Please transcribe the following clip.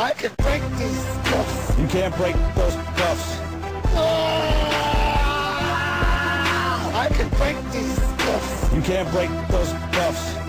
I can break these cuffs. You can't break those cuffs. I can break these cuffs. You can't break those cuffs.